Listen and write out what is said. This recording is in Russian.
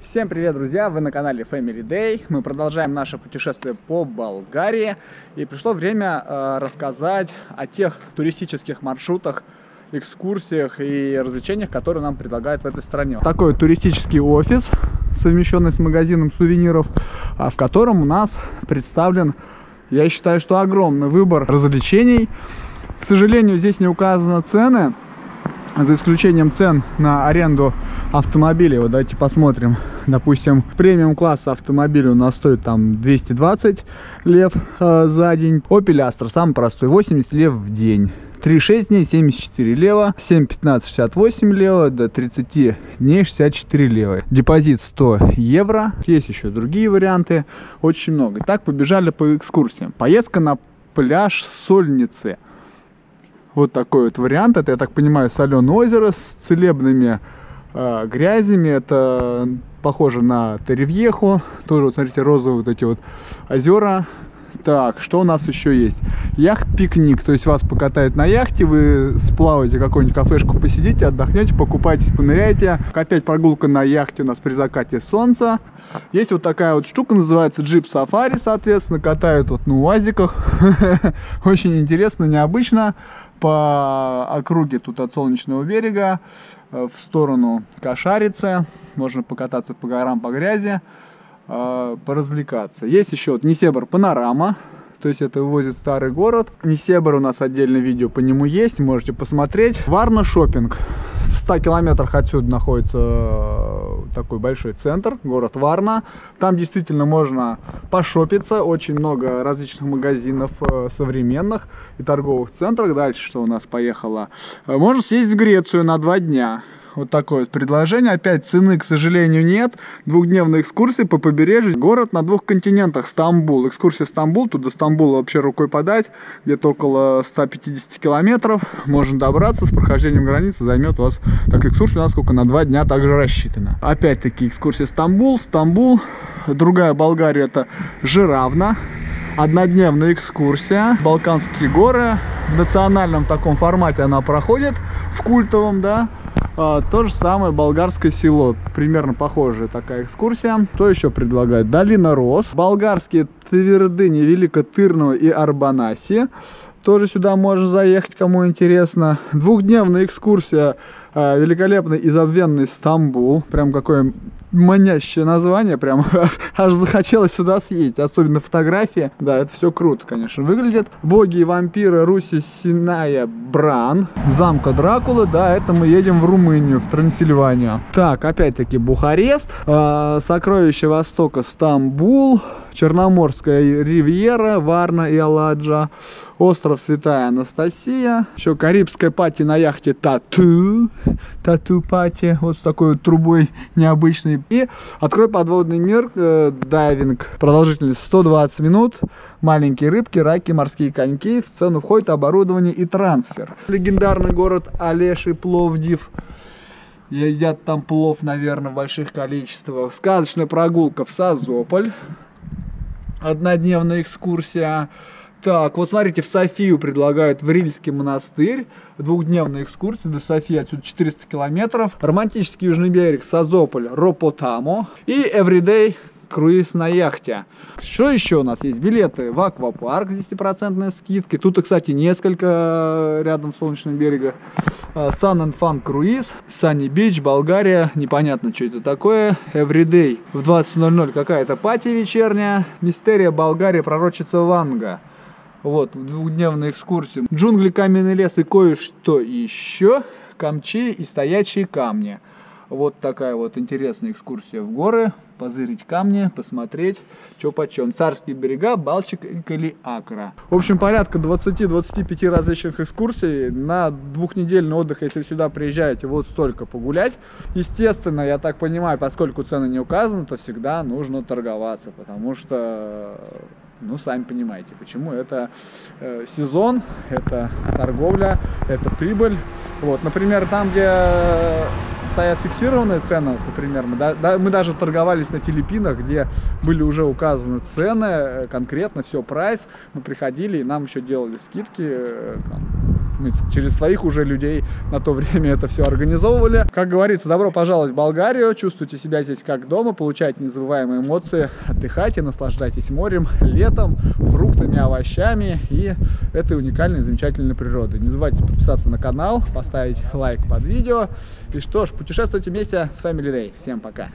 Всем привет, друзья! Вы на канале Family Day. Мы продолжаем наше путешествие по Болгарии. И пришло время э, рассказать о тех туристических маршрутах, экскурсиях и развлечениях, которые нам предлагают в этой стране. Такой туристический офис, совмещенный с магазином сувениров, а в котором у нас представлен, я считаю, что огромный выбор развлечений. К сожалению, здесь не указаны цены, за исключением цен на аренду автомобилей. Вот давайте посмотрим. Допустим, премиум класса автомобиля у нас стоит там 220 лев э, за день. Opel Astra самый простой, 80 лев в день. 3,6 дней 74 лева, 7,15 68 лева, до 30 дней 64 лева. Депозит 100 евро. Есть еще другие варианты, очень много. Итак, побежали по экскурсиям. Поездка на пляж Сольницы. Вот такой вот вариант. Это, я так понимаю, соленое озеро с целебными э, грязями. Это похоже на Теревьеху. Тоже, вот смотрите, розовые вот эти вот озера. Так, что у нас еще есть? Яхт-пикник, то есть вас покатают на яхте, вы сплаваете какую-нибудь кафешку, посидите, отдохнете, покупаетесь, поныряете. Опять прогулка на яхте у нас при закате солнца. Есть вот такая вот штука, называется джип-сафари, соответственно, катают вот на УАЗиках. Очень интересно, необычно. По округе тут от Солнечного берега э, в сторону Кошарицы. Можно покататься по горам, по грязи. А, поразвлекаться. Есть еще вот Несебр Панорама, то есть это вывозит старый город. Несебр у нас отдельное видео по нему есть, можете посмотреть. Варна Шопинг. В 100 километрах отсюда находится э, такой большой центр, город Варна. Там действительно можно пошопиться, очень много различных магазинов э, современных и торговых центров. Дальше что у нас поехало? Э, можно съездить в Грецию на два дня. Вот такое вот предложение. Опять цены, к сожалению, нет. Двухдневная экскурсия по побережью. Город на двух континентах. Стамбул. Экскурсия Стамбул. Туда Стамбул вообще рукой подать. Где-то около 150 километров. Можно добраться. С прохождением границы займет у вас... Так, экскурсия у нас сколько? На два дня также рассчитана. Опять-таки экскурсия Стамбул. Стамбул. Другая Болгария это Жиравна однодневная экскурсия. Балканские горы. В национальном таком формате она проходит, в культовом, да. А, то же самое болгарское село. Примерно похожая такая экскурсия. Что еще предлагают? Долина Рос. Болгарские твердыни Великотырного и Арбанаси. Тоже сюда можно заехать, кому интересно. Двухдневная экскурсия. Э, великолепный и забвенный Стамбул. Прям какое манящее название, прям аж захотелось сюда съездить, особенно фотографии. Да, это все круто, конечно, выглядит. Боги и вампиры Руси Синая Бран, замка Дракулы, да, это мы едем в Румынию, в Трансильванию. Так, опять-таки Бухарест, э, сокровища Востока Стамбул, Черноморская ривьера, Варна и Аладжа, остров Святая Анастасия, еще Карибская пати на яхте Тату, Тату пати, вот с такой вот трубой необычной. И открой подводный мир, э, дайвинг, продолжительность 120 минут, маленькие рыбки, раки, морские коньки, в цену входит оборудование и трансфер. Легендарный город Олеши Пловдив, едят там плов, наверное, в больших количествах. Сказочная прогулка в Созополь однодневная экскурсия. Так, вот смотрите, в Софию предлагают в Рильский монастырь. Двухдневная экскурсия до Софии, отсюда 400 километров. Романтический южный берег, Созополь, Ропотамо. И Everyday круиз на яхте. Что еще у нас есть? Билеты в аквапарк 10% скидки. Тут, кстати, несколько рядом с Солнечным берегом. Sun and Fun круиз, Sunny Beach, Болгария. Непонятно, что это такое. Everyday в 20.00 какая-то пати вечерняя. Мистерия Болгария, пророчица Ванга. Вот, двухдневная экскурсия. Джунгли, каменный лес и кое-что еще. Камчи и стоячие камни. Вот такая вот интересная экскурсия в горы. Позырить камни, посмотреть, что почем. Царские берега, Балчик и Калиакра. В общем, порядка 20-25 различных экскурсий. На двухнедельный отдых, если сюда приезжаете, вот столько погулять. Естественно, я так понимаю, поскольку цены не указаны, то всегда нужно торговаться, потому что ну, сами понимаете, почему. Это э, сезон, это торговля, это прибыль. Вот, например, там, где стоят фиксированные цены, например, мы, да, мы даже торговались на Филиппинах, где были уже указаны цены, э, конкретно все, прайс. Мы приходили, и нам еще делали скидки, э, там, через своих уже людей на то время это все организовывали. Как говорится, добро пожаловать в Болгарию. Чувствуйте себя здесь как дома, получайте незабываемые эмоции, отдыхайте, наслаждайтесь морем, летом, фруктами, овощами и этой уникальной, замечательной природой. Не забывайте подписаться на канал, поставить лайк под видео. И что ж, путешествуйте вместе с Family Day. Всем пока!